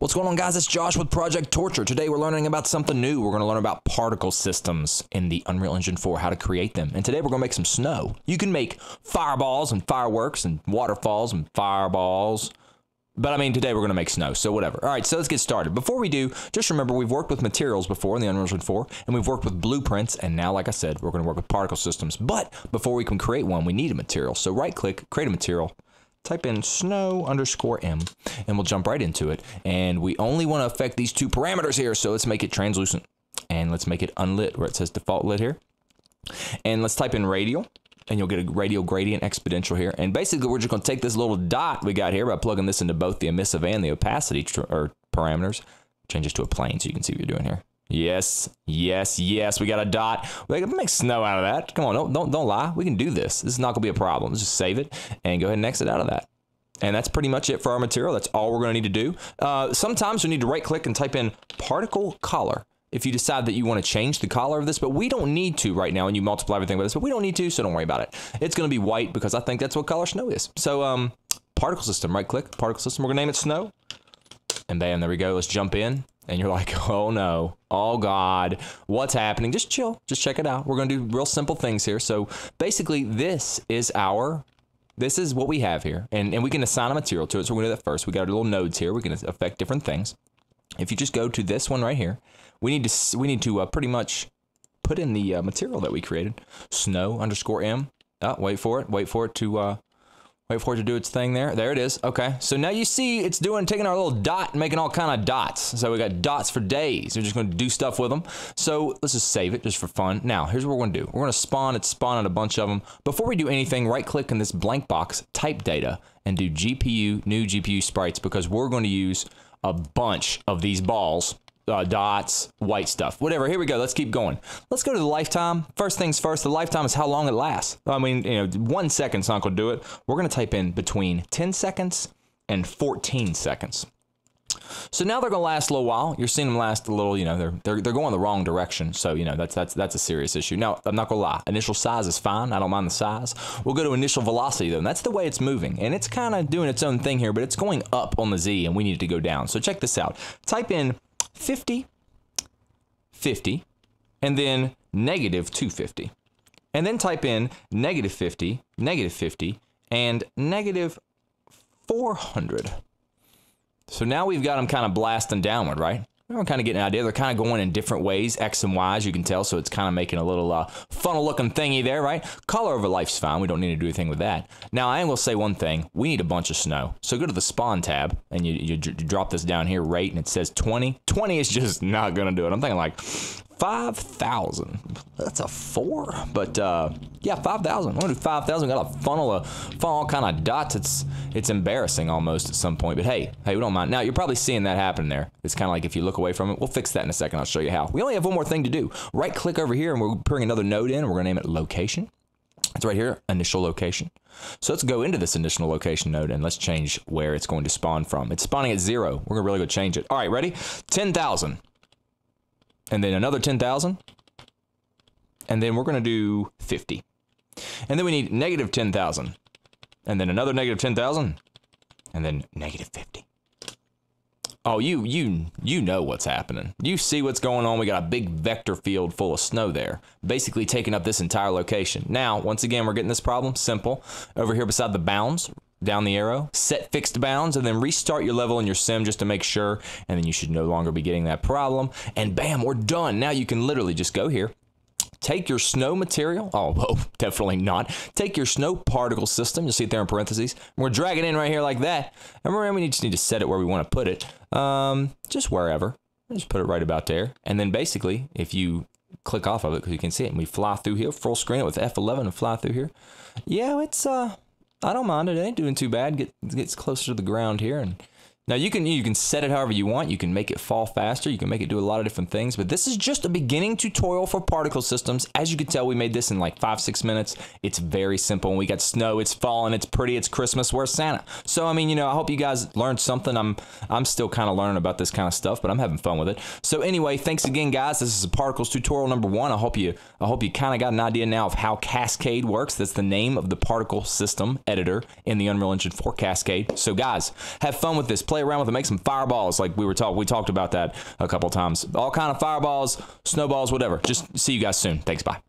What's going on, guys? It's Josh with Project Torture. Today we're learning about something new. We're going to learn about particle systems in the Unreal Engine 4, how to create them. And today we're going to make some snow. You can make fireballs and fireworks and waterfalls and fireballs. But I mean, today we're going to make snow, so whatever. All right, so let's get started. Before we do, just remember we've worked with materials before in the Unreal Engine 4, and we've worked with blueprints, and now, like I said, we're going to work with particle systems. But before we can create one, we need a material. So right click, create a material, type in snow underscore m and we'll jump right into it. And we only want to affect these two parameters here so let's make it translucent. And let's make it unlit where it says default lit here. And let's type in radial and you'll get a radial gradient exponential here. And basically we're just going to take this little dot we got here by plugging this into both the emissive and the opacity or parameters change this to a plane so you can see what you're doing here Yes, yes, yes. We got a dot. We can make snow out of that. Come on, don't don't don't lie. We can do this. This is not gonna be a problem. Let's just save it and go ahead and exit out of that. And that's pretty much it for our material. That's all we're gonna need to do. Uh, sometimes we need to right click and type in particle color if you decide that you want to change the color of this, but we don't need to right now, and you multiply everything by this, but we don't need to, so don't worry about it. It's going to be white because I think that's what color snow is. So, um, particle system, right click, particle system, we're going to name it snow. And bam, there we go. Let's jump in and you're like, oh no, oh God, what's happening? Just chill, just check it out. We're gonna do real simple things here. So basically, this is our, this is what we have here, and, and we can assign a material to it. So we're gonna do that first. We got our little nodes here. We can affect different things. If you just go to this one right here, we need to we need to uh, pretty much put in the uh, material that we created, snow underscore m. Oh, wait for it, wait for it to uh, Wait for it to do its thing there. There it is. Okay. So now you see it's doing, taking our little dot making all kind of dots. So we got dots for days. We're just going to do stuff with them. So let's just save it just for fun. Now, here's what we're going to do. We're going to spawn, it's spawning a bunch of them. Before we do anything, right click in this blank box, type data, and do GPU, new GPU sprites, because we're going to use a bunch of these balls uh, dots, white stuff, whatever. Here we go. Let's keep going. Let's go to the lifetime. First things first, the lifetime is how long it lasts. I mean, you know, one second's not going to do it. We're going to type in between 10 seconds and 14 seconds. So now they're going to last a little while. You're seeing them last a little, you know, they're, they're, they're going the wrong direction. So, you know, that's, that's, that's a serious issue. Now, I'm not going to lie. Initial size is fine. I don't mind the size. We'll go to initial velocity though. And that's the way it's moving. And it's kind of doing its own thing here, but it's going up on the Z and we need to go down. So check this out. Type in 50, 50, and then negative 250. And then type in negative 50, negative 50, and negative 400. So now we've got them kind of blasting downward, right? We're kind of getting an idea. They're kind of going in different ways, X and Y, as you can tell. So it's kind of making a little uh, funnel looking thingy there, right? Color over life's fine. We don't need to do anything with that. Now, I will say one thing. We need a bunch of snow. So go to the spawn tab and you, you, you drop this down here, rate, and it says 20. 20 is just not going to do it. I'm thinking like 5,000. That's a four. But uh, yeah, 5,000. We're going to do 5,000. Got a funnel of funnel all kind of dots. It's it's embarrassing almost at some point. But hey, hey, we don't mind. Now, you're probably seeing that happen there. It's kind of like if you look away from it. We'll fix that in a second. I'll show you how. We only have one more thing to do. Right click over here and we're putting another node in. We're to name it location. It's right here, initial location. So let's go into this initial location node and let's change where it's going to spawn from. It's spawning at zero. We're to really go change it. All right, ready? 10,000 and then another 10,000, and then we're going to do 50. And then we need negative 10,000, and then another negative 10,000, and then negative 50. Oh, you you you know what's happening. You see what's going on. We got a big vector field full of snow there, basically taking up this entire location. Now, once again, we're getting this problem simple. Over here beside the bounds, down the arrow, set fixed bounds, and then restart your level in your sim just to make sure, and then you should no longer be getting that problem. And bam, we're done. Now you can literally just go here, take your snow material. Oh, well, definitely not. Take your snow particle system. You'll see it there in parentheses. We're dragging in right here like that. And remember, we just need to set it where we want to put it. Um, just wherever. Just put it right about there. And then basically, if you click off of it, because you can see it, and we fly through here, full screen it with F11 and fly through here. Yeah, it's uh I don't mind it. It ain't doing too bad. Get gets closer to the ground here, and now you can you can set it however you want. You can make it fall faster. You can make it do a lot of different things. But this is just a beginning tutorial for particle systems. As you can tell, we made this in like five six minutes. It's very simple. We got snow. It's falling. It's pretty. It's Christmas. Where's Santa? So I mean, you know, I hope you guys learned something. I'm I'm still kind of learning about this kind of stuff, but I'm having fun with it. So anyway, thanks again, guys. This is a particles tutorial number one. I hope you I hope you kind of got an idea now of how Cascade works. That's the name of the particle system editor in the Unreal Engine 4 Cascade. So guys, have fun with this play around with it, make some fireballs. Like we were talking, we talked about that a couple times. All kind of fireballs, snowballs, whatever. Just see you guys soon. Thanks. Bye.